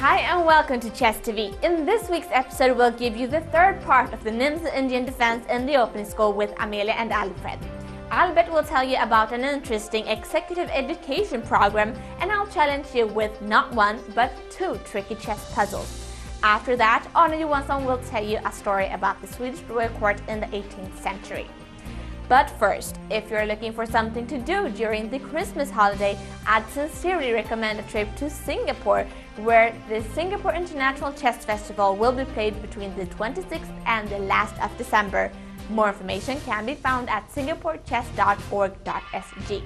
Hi and welcome to Chess TV. In this week's episode, we'll give you the third part of the Nimzo Indian defense in the opening school with Amelia and Alfred. Albert will tell you about an interesting executive education program, and I'll challenge you with not one but two tricky chess puzzles. After that, Arne Johansson will tell you a story about the Swedish royal court in the 18th century. But first, if you're looking for something to do during the Christmas holiday, I'd sincerely recommend a trip to Singapore, where the Singapore International Chess Festival will be played between the 26th and the last of December. More information can be found at singaporechess.org.sg.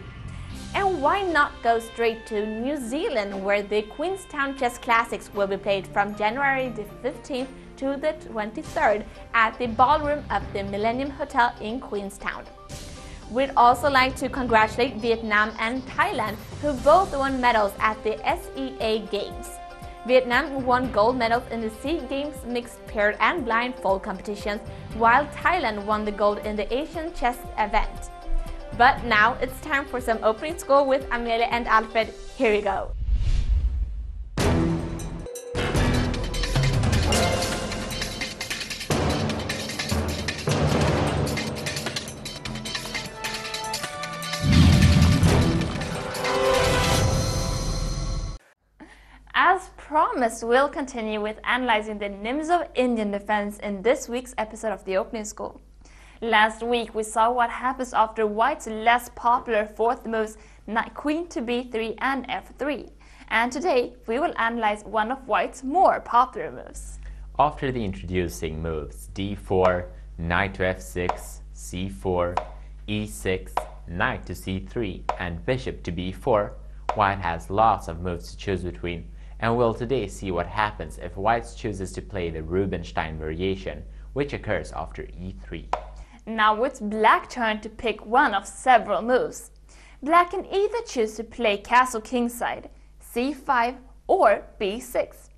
And why not go straight to New Zealand, where the Queenstown Chess Classics will be played from January the 15th to the 23rd at the ballroom of the Millennium Hotel in Queenstown. We'd also like to congratulate Vietnam and Thailand, who both won medals at the SEA Games. Vietnam won gold medals in the SEA Games mixed paired and blindfold competitions, while Thailand won the gold in the Asian chess event. But now it's time for some opening school with Amelia and Alfred. Here we go. Promised, we'll continue with analyzing the Nimzo Indian defense in this week's episode of the opening School. Last week, we saw what happens after White's less popular fourth moves, Queen to b3 and f3. And today, we will analyze one of White's more popular moves. After the introducing moves d4, knight to f6, c4, e6, knight to c3, and bishop to b4, White has lots of moves to choose between, and we'll today see what happens if White chooses to play the Rubinstein variation, which occurs after e3. Now it's Black turn to pick one of several moves. Black can either choose to play castle kingside, c5 or b6.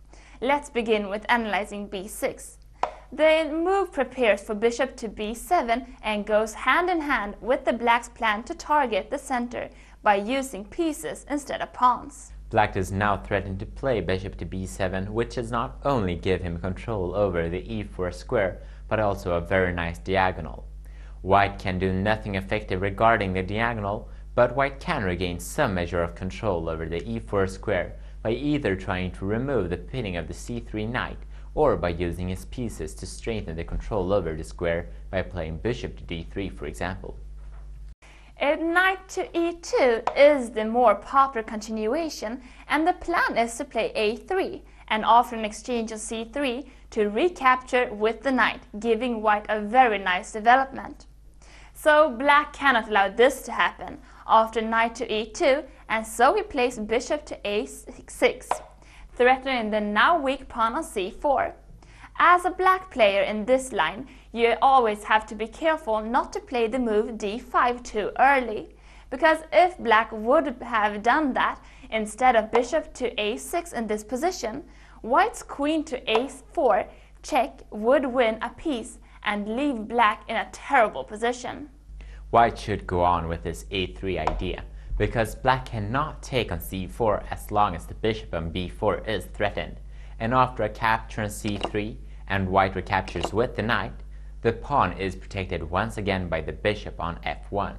Let's begin with analyzing b6. The move prepares for bishop to b7 and goes hand in hand with the black's plan to target the center by using pieces instead of pawns. Black does now threaten to play bishop to b7, which does not only give him control over the e4 square, but also a very nice diagonal. White can do nothing effective regarding the diagonal, but White can regain some measure of control over the e4 square by either trying to remove the pinning of the c3 knight or by using his pieces to strengthen the control over the square by playing bishop to d3 for example. A knight to e2 is the more popular continuation and the plan is to play a3 and after an exchange of c3 to recapture with the knight, giving white a very nice development. So black cannot allow this to happen after knight to e2 and so he plays bishop to a6, threatening the now weak pawn on c4. As a black player in this line, you always have to be careful not to play the move d5 too early, because if black would have done that instead of bishop to a6 in this position, white's queen to a4 check would win a piece and leave black in a terrible position. White should go on with this a3 idea, because black cannot take on c4 as long as the bishop on b4 is threatened, and after a capture on c3, and white recaptures with the knight, the pawn is protected once again by the bishop on f1.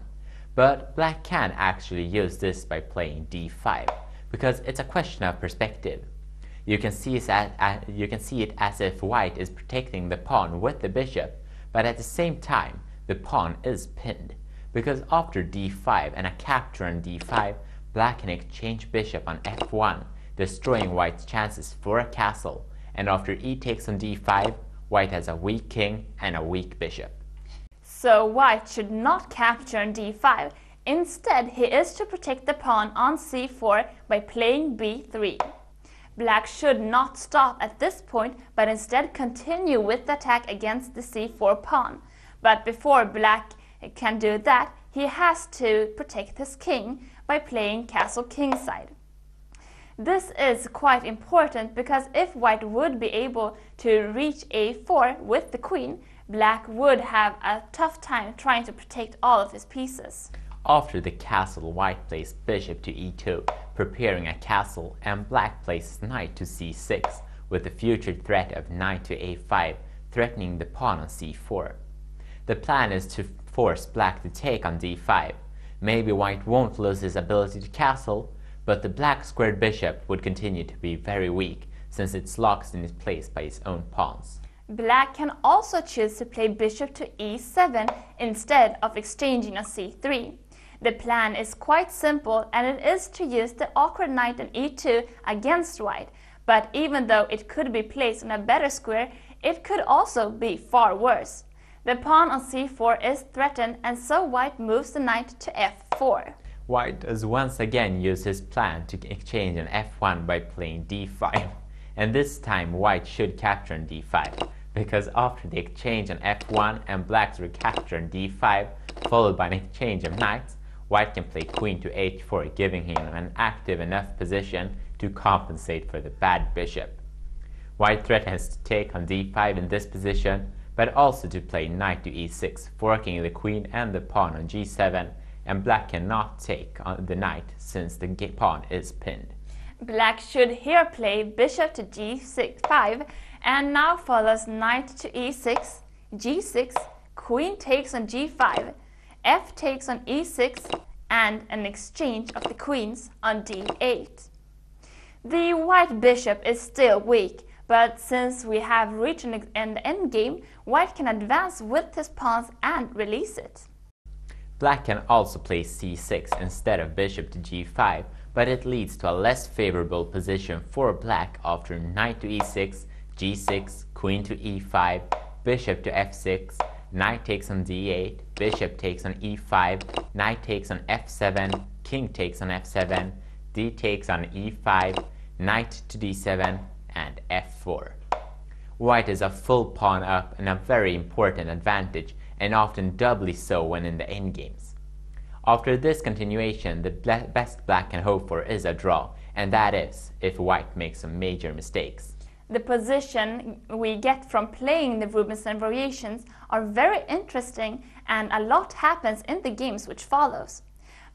But black can actually use this by playing d5, because it's a question of perspective. You can, see it as, you can see it as if white is protecting the pawn with the bishop, but at the same time, the pawn is pinned, because after d5 and a capture on d5, black can exchange bishop on f1, destroying white's chances for a castle, and after e takes on d5, white has a weak king and a weak bishop. So white should not capture on d5. Instead, he is to protect the pawn on c4 by playing b3. Black should not stop at this point, but instead continue with the attack against the c4 pawn. But before black can do that, he has to protect his king by playing castle kingside. This is quite important because if white would be able to reach a4 with the queen, black would have a tough time trying to protect all of his pieces. After the castle, white plays bishop to e2, preparing a castle, and black plays knight to c6 with the future threat of knight to a5 threatening the pawn on c4. The plan is to force black to take on d5. Maybe white won't lose his ability to castle, but the black squared bishop would continue to be very weak since it's locked in its place by its own pawns. Black can also choose to play bishop to e7 instead of exchanging on c3. The plan is quite simple and it is to use the awkward knight on e2 against white, but even though it could be placed on a better square, it could also be far worse. The pawn on c4 is threatened and so white moves the knight to f4. White has once again used his plan to exchange on f1 by playing d5, and this time white should capture on d5 because after the exchange on f1 and black's recapture on d5, followed by an exchange of knights, white can play queen to h4, giving him an active enough position to compensate for the bad bishop. White threatens to take on d5 in this position, but also to play knight to e6, forking the queen and the pawn on g7, and black cannot take on the knight since the pawn is pinned. Black should here play bishop to g6, 5, and now follows knight to e6, g6, queen takes on g5, f takes on e6, and an exchange of the queens on d8. The white bishop is still weak, but since we have reached an endgame, white can advance with his pawns and release it. Black can also play c6 instead of bishop to g5, but it leads to a less favorable position for black after knight to e6, g6, queen to e5, bishop to f6, knight takes on d8, bishop takes on e5, knight takes on f7, king takes on f7, d takes on e5, knight to d7, and f4. White is a full pawn up and a very important advantage, and often doubly so when in the endgames. After this continuation, the best black can hope for is a draw, and that is if white makes some major mistakes the position we get from playing the Rubinstein variations are very interesting and a lot happens in the games which follows.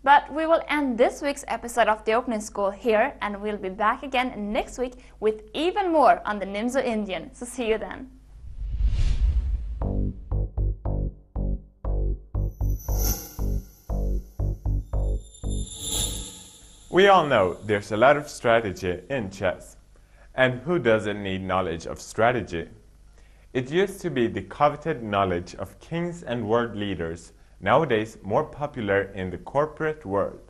But we will end this week's episode of the Opening School here and we'll be back again next week with even more on the Nimzo Indian. So see you then. We all know there's a lot of strategy in chess. And who doesn't need knowledge of strategy? It used to be the coveted knowledge of kings and world leaders, nowadays more popular in the corporate world.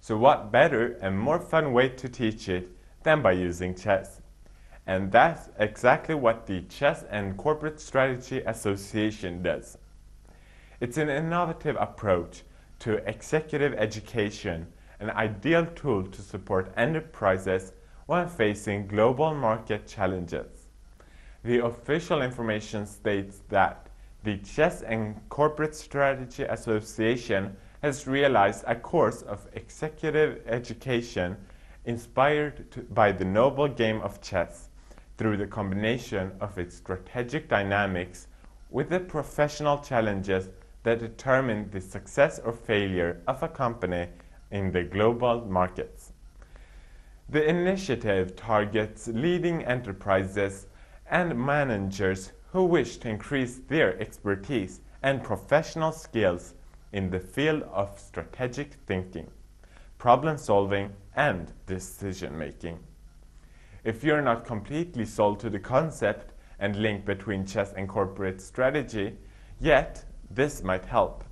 So what better and more fun way to teach it than by using chess? And that's exactly what the Chess and Corporate Strategy Association does. It's an innovative approach to executive education, an ideal tool to support enterprises when facing global market challenges. The official information states that the Chess and Corporate Strategy Association has realized a course of executive education inspired to, by the noble game of chess through the combination of its strategic dynamics with the professional challenges that determine the success or failure of a company in the global markets. The initiative targets leading enterprises and managers who wish to increase their expertise and professional skills in the field of strategic thinking, problem solving, and decision making. If you're not completely sold to the concept and link between chess and corporate strategy, yet this might help.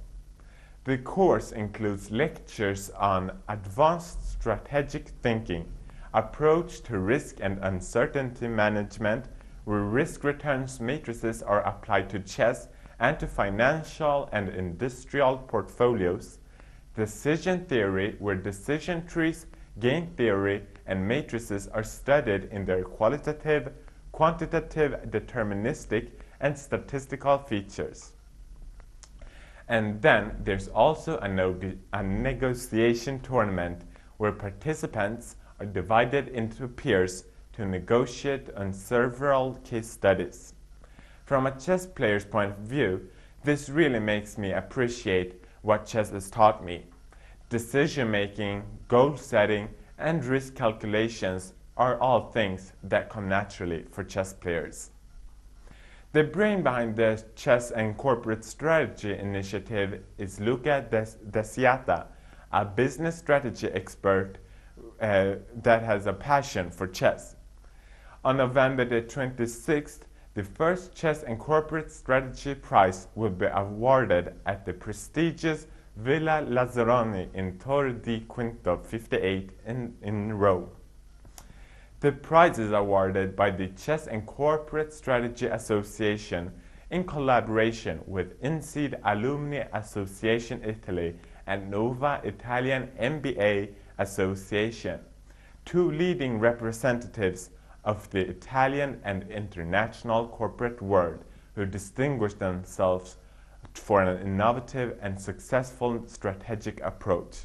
The course includes lectures on advanced strategic thinking approach to risk and uncertainty management where risk returns matrices are applied to chess and to financial and industrial portfolios, decision theory where decision trees, game theory, and matrices are studied in their qualitative, quantitative, deterministic, and statistical features. And then there's also a, no a negotiation tournament where participants are divided into peers to negotiate on several case studies. From a chess player's point of view, this really makes me appreciate what chess has taught me. Decision making, goal setting, and risk calculations are all things that come naturally for chess players. The brain behind the Chess and Corporate Strategy Initiative is Luca Desiata, a business strategy expert uh, that has a passion for chess. On November the 26th, the first Chess and Corporate Strategy Prize will be awarded at the prestigious Villa Lazzaroni in Torre di Quinto 58 in, in Rome. The prize is awarded by the Chess and Corporate Strategy Association in collaboration with INSEAD Alumni Association Italy and Nova Italian MBA Association, two leading representatives of the Italian and international corporate world who distinguish themselves for an innovative and successful strategic approach.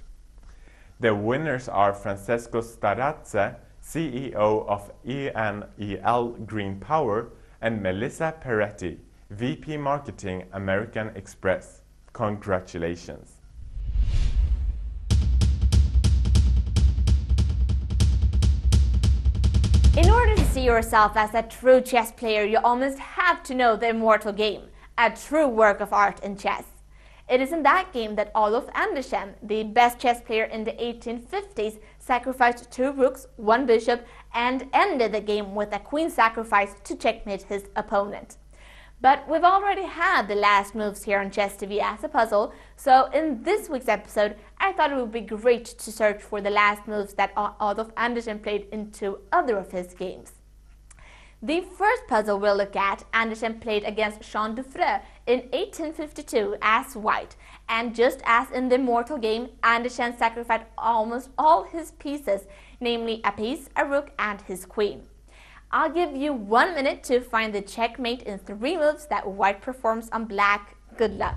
The winners are Francesco Starace, CEO of ENEL Green Power, and Melissa Peretti, VP Marketing American Express. Congratulations. In order to see yourself as a true chess player, you almost have to know the immortal game, a true work of art in chess. It is in that game that Olof Anderssen, the best chess player in the 1850s, sacrificed two rooks, one bishop, and ended the game with a queen sacrifice to checkmate his opponent. But we've already had the last moves here on Chess TV as a puzzle, so in this week's episode, I thought it would be great to search for the last moves that Olof Anderssen played into other of his games. The first puzzle we'll look at, Anderssen played against Jean Dufresne in 1852 as white, and just as in the mortal game, Anderssen sacrificed almost all his pieces, namely a piece, a rook, and his queen. I'll give you one minute to find the checkmate in three moves that white performs on black. Good luck.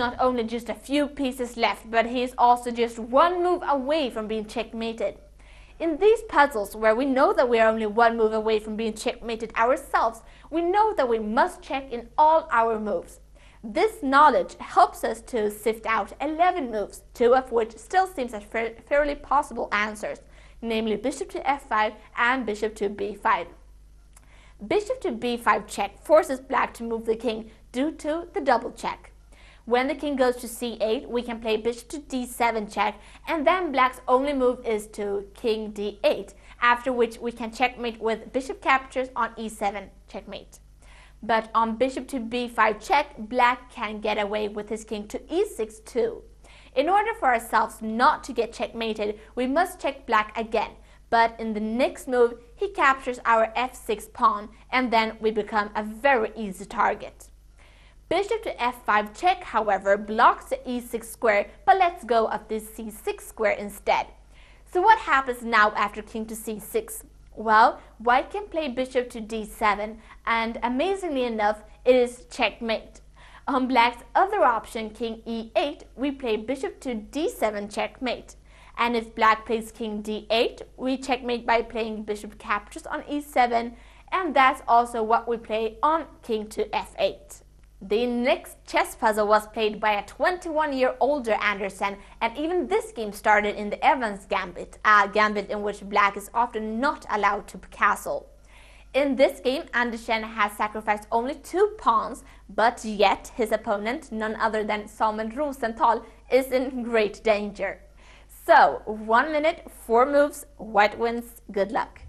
Not only just a few pieces left, but he is also just one move away from being checkmated. In these puzzles, where we know that we are only one move away from being checkmated ourselves, we know that we must check in all our moves. This knowledge helps us to sift out 11 moves, two of which still seems as fairly possible answers, namely bishop to f5 and bishop to b5. Bishop to b5 check forces black to move the king due to the double check. When the king goes to c8, we can play bishop to d7 check, and then black's only move is to king d8, after which we can checkmate with bishop captures on e7 checkmate. But on bishop to b5 check, black can get away with his king to e6 too. In order for ourselves not to get checkmated, we must check black again. But in the next move, he captures our f6 pawn, and then we become a very easy target. Bishop to f5 check, however, blocks the e6 square, but lets go of this c6 square instead. So what happens now after king to c6? Well, white can play bishop to d7, and amazingly enough, it is checkmate. On black's other option, king e8, we play bishop to d7 checkmate. And if black plays king d8, we checkmate by playing bishop captures on e7, and that's also what we play on king to f8. The next chess puzzle was played by a 21 year older Anderssen, and even this game started in the Evans Gambit, a gambit in which black is often not allowed to castle. In this game, Anderssen has sacrificed only two pawns, but yet his opponent, none other than Salman Rosenthal, is in great danger. So, one minute, four moves, white wins, good luck.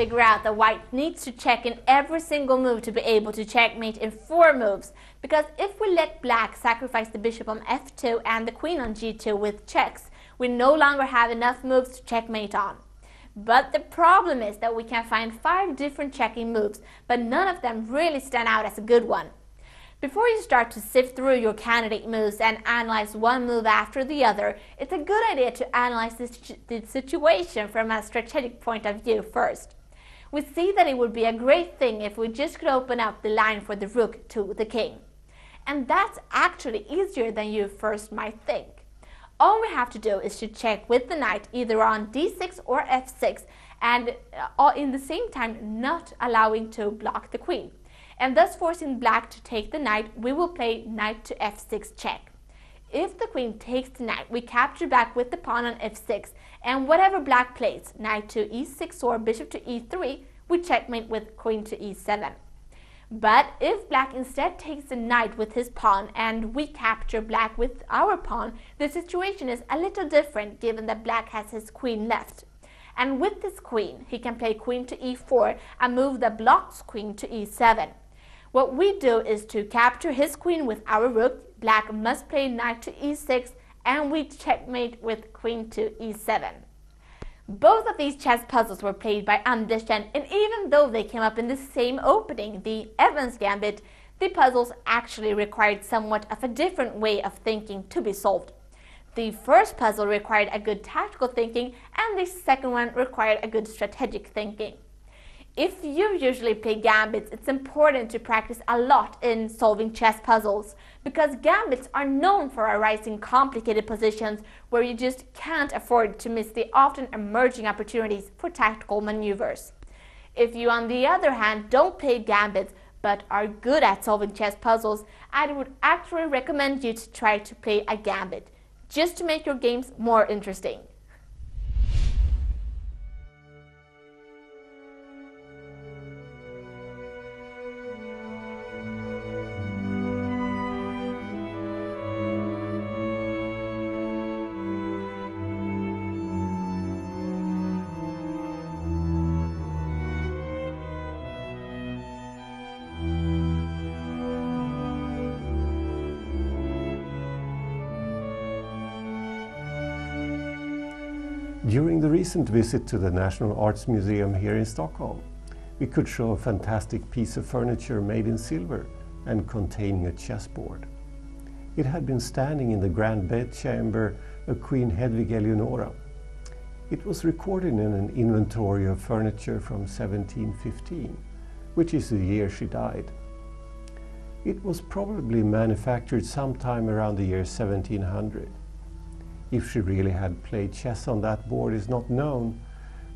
Figure out that white needs to check in every single move to be able to checkmate in four moves, because if we let black sacrifice the bishop on f2 and the queen on g2 with checks, we no longer have enough moves to checkmate on. But the problem is that we can find five different checking moves, but none of them really stand out as a good one. Before you start to sift through your candidate moves and analyze one move after the other, it's a good idea to analyze the situation from a strategic point of view first. We see that it would be a great thing if we just could open up the line for the rook to the king. And that's actually easier than you first might think. All we have to do is to check with the knight either on d6 or f6 and uh, in the same time not allowing to block the queen and thus forcing black to take the knight, we will play knight to f6 check. If the queen takes the knight, we capture back with the pawn on f6, and whatever black plays, knight to e6 or bishop to e3, we checkmate with queen to e7. But if black instead takes the knight with his pawn and we capture black with our pawn, the situation is a little different given that black has his queen left. And with this queen, he can play queen to e4 and move the blocks queen to e7. What we do is to capture his queen with our rook, black must play knight to e6, and we checkmate with queen to e7. Both of these chess puzzles were played by Anderssen, and even though they came up in the same opening, the Evans Gambit, the puzzles actually required somewhat of a different way of thinking to be solved. The first puzzle required a good tactical thinking, and the second one required a good strategic thinking. If you usually play gambits, it's important to practice a lot in solving chess puzzles because gambits are known for arising complicated positions where you just can't afford to miss the often emerging opportunities for tactical maneuvers. If you, on the other hand, don't play gambits but are good at solving chess puzzles, I would actually recommend you to try to play a gambit just to make your games more interesting. During the recent visit to the National Arts Museum here in Stockholm, we could show a fantastic piece of furniture made in silver and containing a chessboard. It had been standing in the grand bedchamber of Queen Hedvig Eleonora. It was recorded in an inventory of furniture from 1715, which is the year she died. It was probably manufactured sometime around the year 1700 if she really had played chess on that board is not known,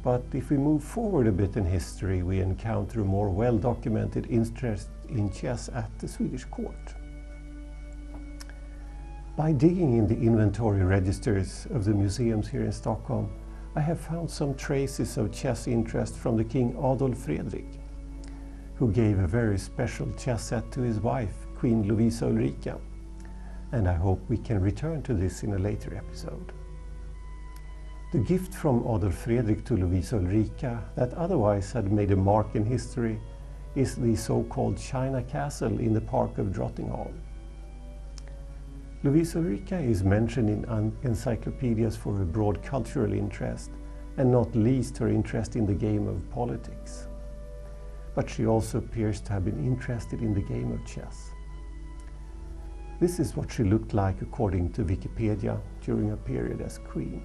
but if we move forward a bit in history, we encounter a more well-documented interest in chess at the Swedish court. By digging in the inventory registers of the museums here in Stockholm, I have found some traces of chess interest from the King Adolf Fredrik, who gave a very special chess set to his wife, Queen Lovisa Ulrika and I hope we can return to this in a later episode. The gift from Adolf Fredrik to Lovisa Ulrika that otherwise had made a mark in history is the so-called China Castle in the park of Drottningholm. Lovisa Ulrika is mentioned in encyclopedias for her broad cultural interest and not least her interest in the game of politics. But she also appears to have been interested in the game of chess. This is what she looked like according to Wikipedia during her period as queen.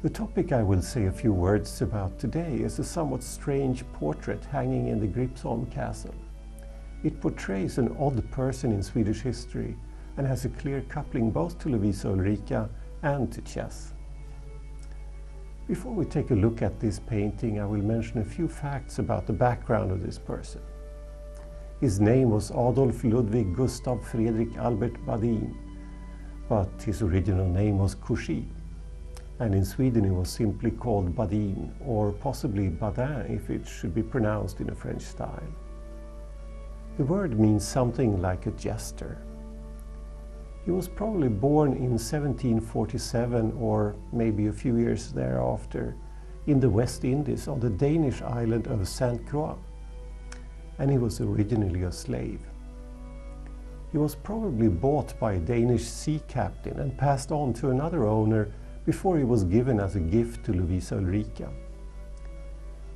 The topic I will say a few words about today is a somewhat strange portrait hanging in the Gripsholm castle. It portrays an odd person in Swedish history and has a clear coupling both to Lovisa Ulrika and to chess. Before we take a look at this painting, I will mention a few facts about the background of this person. His name was Adolf Ludwig Gustav Fredrik Albert Badin, but his original name was Couchi, and in Sweden he was simply called Badin, or possibly Badin if it should be pronounced in a French style. The word means something like a jester. He was probably born in 1747 or maybe a few years thereafter in the West Indies on the Danish island of Saint Croix, and he was originally a slave. He was probably bought by a Danish sea captain and passed on to another owner before he was given as a gift to Lovisa Ulrika.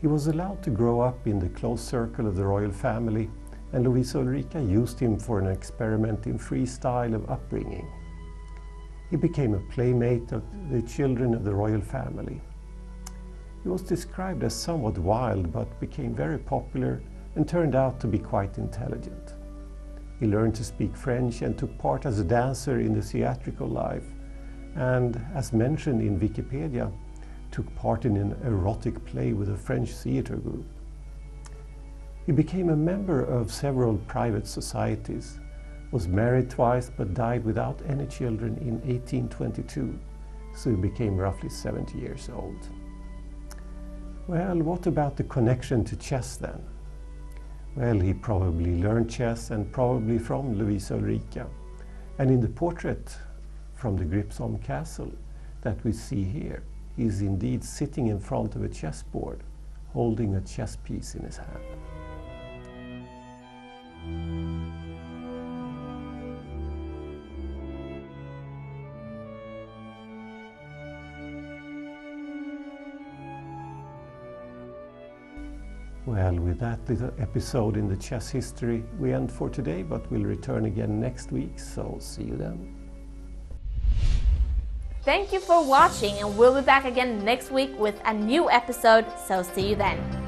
He was allowed to grow up in the close circle of the royal family, and Lovisa Ulrika used him for an experiment in freestyle of upbringing. He became a playmate of the children of the royal family. He was described as somewhat wild but became very popular and turned out to be quite intelligent. He learned to speak French and took part as a dancer in the theatrical life and, as mentioned in Wikipedia, took part in an erotic play with a French theatre group. He became a member of several private societies, was married twice but died without any children in 1822, so he became roughly 70 years old. Well, what about the connection to chess then? Well, he probably learned chess and probably from Lovisa Ulrika. And in the portrait from the Gripsholm Castle that we see here, he is indeed sitting in front of a chessboard, holding a chess piece in his hand. Well, with that little uh, episode in the chess history, we end for today, but we'll return again next week, so see you then. Thank you for watching, and we'll be back again next week with a new episode, so see you then.